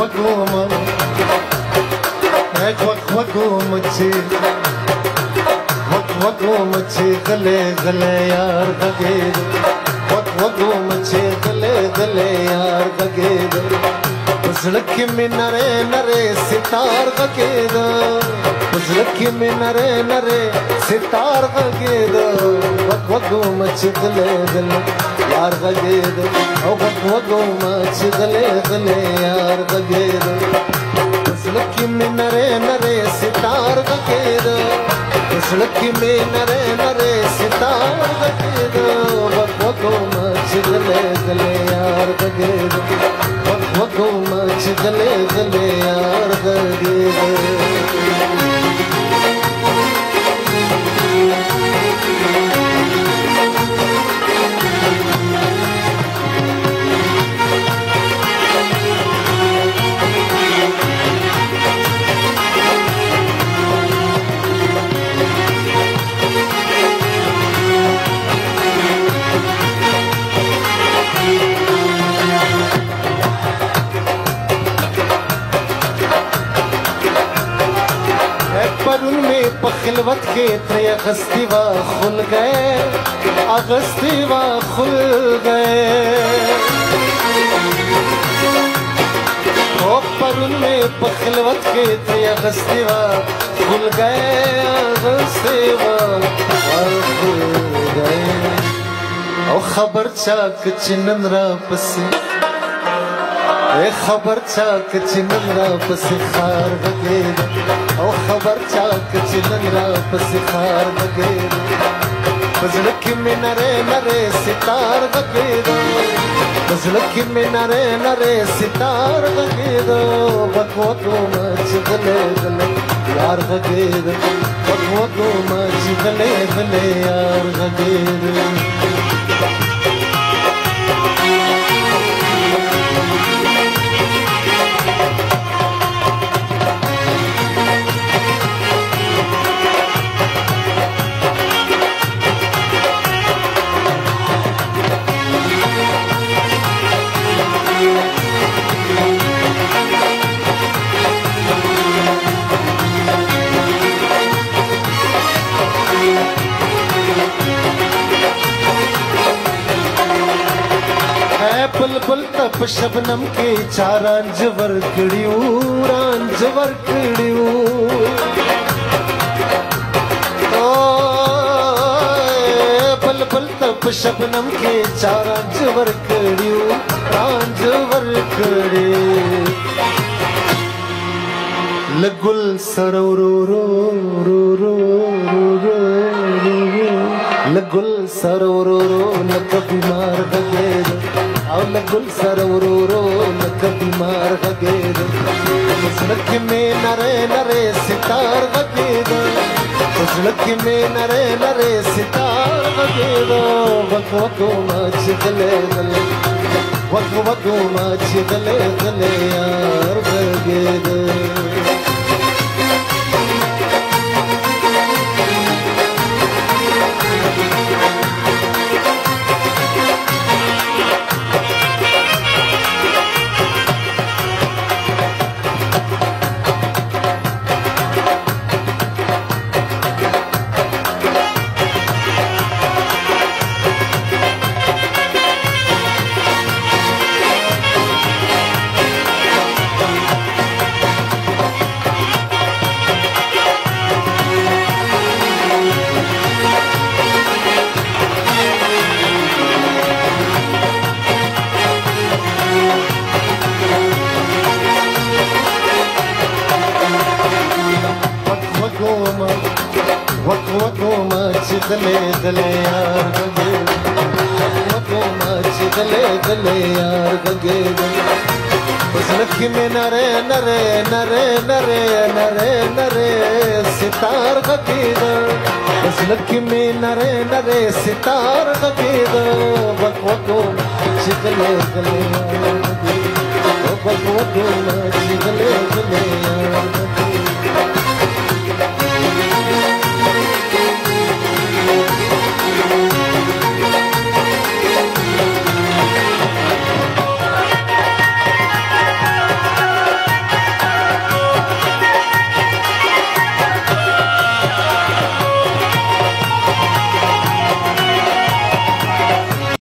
وقوم هيك وق وقوم تشي وق وقوم تشي غلي غلي يار بقيد وق وقوم تشي غلي غلي يار بقيد उजड़क में नरे नरे सितार बगेद उजड़क में नरे नरे सितार बगेद وقوم تشغلي ذلي يا رقيد وقف وقوم تشغلي ذلي يا رقيد تسلكي من نري نري ستار رقيد تسلكي من نري نري ستار رقيد وقف وقوم تشغلي ذلي يا رقيد وقف وقوم تشغلي ذلي يا په خلوت کې ترې اغستې وه خولګۍ اغستې وه خولګۍ او پرون مې په خلوت کې ترې اغستې وه خولګۍ اغستې وه او خبر چاک چې نن را پسې خبر چا که چې نن را پسې خار بګېده او خبر چا چې نن را پسې خار بګېدو په زړه کې مې نری نری ستار بګېدو په زړه کې مې نری نری ستار بګېدو وک وک ومه چې غلی غلی یار غګېدو وک وک ومه چې غلی غلی یار غګېدو مې بلبل ته په شبنم کې چارانج ور کړیو رانج ور کړیو او بلبل ته په شبنم کې چارانج ور کړیو رانج ور کړیو لګل سرورو رو رو رو رو رو لګل سرورو رو لکه بیمار غږه ګل سره ورورو لکه بیمار غږېده په زړه کې مې نری نری ستار غږېده په زړه کې مې نری نری ستار غږېده وک وک ما چې غلېدل وک وک ما چې غلېدل یار غږېده दले दले यार गगे अपो नाच दले दले यार गगे बस लखी में नरे नरे नरे नरे नरे नरे सितार गगेद बस लखी में नरे नरे सितार गगेद बकवको चितले दले यार गगे बकवको नाच दले दले यार गगे